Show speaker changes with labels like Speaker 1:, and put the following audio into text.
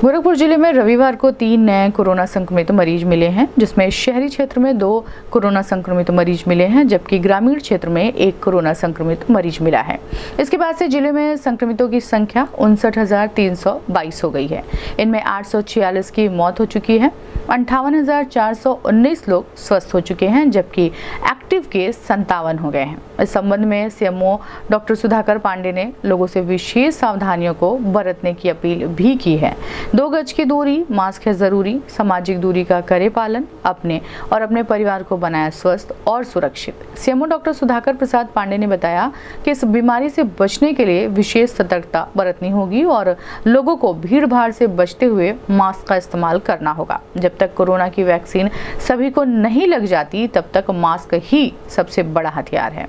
Speaker 1: गोरखपुर ज़िले में रविवार को तीन नए कोरोना संक्रमित मरीज़ मिले हैं, जिसमें शहरी क्षेत्र में दो कोरोना संक्रमित मरीज़ मिले हैं, जबकि ग्रामीण क्षेत्र में एक कोरोना संक्रमित मरीज़ मिला है। इसके बाद से ज़िले में संक्रमितों की संख्या उनसठ हो गई है। इनमें आठ सौ छियालीस की मौत हो चुकी है। अंठावन लोग स्वस्थ हो चुके हैं, जबकि एक्टिव केस संतावन हो गए हैं। इस संबंध में सीएमओ डॉक्टर सुधाकर पांडे ने लोगों से विशेष सावधानियों को बरतने की अपील भी की है। दो गज की दूरी, मास्क है ज़रूरी, सामाजिक दूरी का करे पालन, अपने और अपने परिवार को बनाया स्वस्थ और सुरक्षित। सीएमओ डॉक्टर सुधाकर प्रसाद पांडे ने बताया कि इस बीमारी से बचने के लिए विशेष सतर्कता बरतनी होगी और लोगों को भीड़ भाड़ से बचते हुए मास्क का इस्तेमाल करना होगा जब तक कोरोना की वैक्सीन सभी को नहीं लग जाती, तब तक मास्क ही सबसे बड़ा हथियार है।